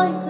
like